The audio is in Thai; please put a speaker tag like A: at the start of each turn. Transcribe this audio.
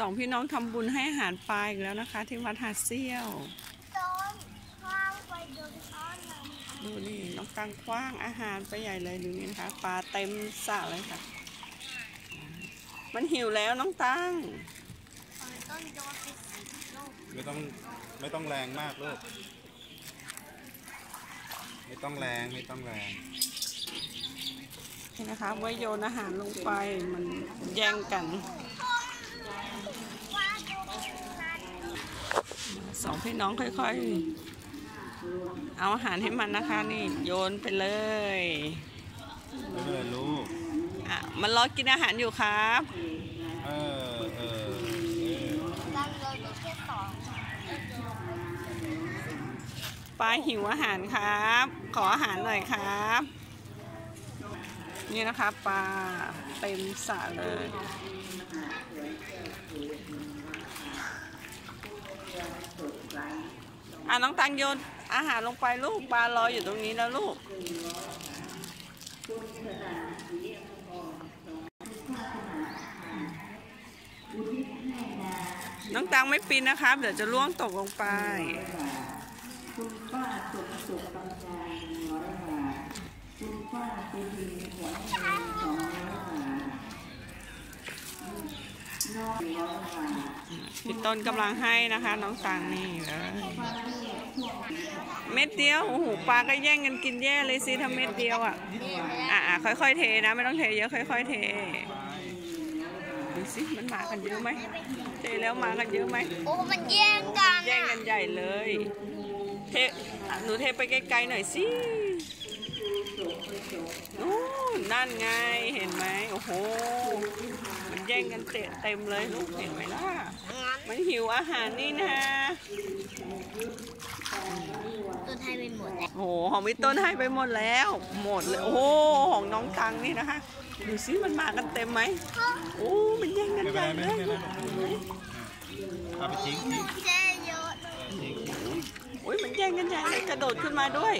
A: สองพี่น้องทำบุญให้อาหารปลาอีกแล้วนะคะ ที่วัดหาดเซี่ยว
B: ต้นข้าวไปโดนข้าวน้ำ
A: ดูนี่น้องตังคว้างอาหารไปใหญ่เลยดูนี่นะคะปลาเต็มสระเลยค่ะ มันหิวแล้วน้องตัง
B: ต้นโดนไปสิบลูก
C: ไม่ต้องไม่ต้องแรงมากลูกไม่ต้องแรงไม่ต้องแรง
A: นี่นะคะไว้โยนอาหารลงไปมันแย่งกัน
B: ว่าโดนนั้น
A: สองพี่น้องค่อยๆ เอาอาหารให้มันนะคะ นี่โยนไปเลย
C: ไม่เป็นรลูก
A: อะมันรอกินอาหารอยู่ครับ
C: เออเออ
A: ปลาหิวอาหารครับ ขออาหารหน่อยครับ นี่นะคะปลาเต็มสระเลยอะน้องตังโยนอาหารลงไปลูกปลารออยู่ตรงนี้แล้วลูกน้องตังไม่ปีนนะครับ เดี๋ยวจะล่วงตกลงไป
D: คุณป้าสุขสุขกำจายหนึ่ง ร้อยบาทคุณป้าสุดีหัวเงินสองร้อยบาทน้องร้อยบาท
A: พี่ต้นกำลังให้นะคะ น้องตังนี่เลยเม็ดเดียวโอ้โหปลาก็แย่งกันกินแย่เลยสิถ้าเม็ดเดียวอะอะอะค่อยๆเทนะ ไม่ต้องเทเยอะค่อย ๆ เทดูสิมันมากันเยอะไหมเทแล้วมากันเยอะไหม
B: โอ้มันแย่งกัน
A: แย่งกันใหญ่เลย เทอะหนูเทไปไกลๆหน่อยสิ นู่นนั่นไงเห็นไหมโอ้โห มันแย่งกันเตะเต็มเลยลูกเห็นไหมล่ะ มันหิวอาหารนี่นะ
B: ต้นไทยไปหมดแล้ว
A: โอ้โหของพี่ต้นให้ไปหมดแล้ว หมดเลย โอ้โหของน้องตังนี่นะคะดูสิมันมากันเต็มไหมโอ้มันแย่งกัน
C: ไม่
A: ให
C: เป็น
A: ญ่
C: ไร
A: เล
C: ไม่
A: ย
C: เป็นไรเอาไปทิ้งทิ้ง
B: แย่เยอะเลย
C: ทิ้ง
A: โอ้ยมันแย่งกันใหญ่เลยกระโดดขึ้นมาด้วย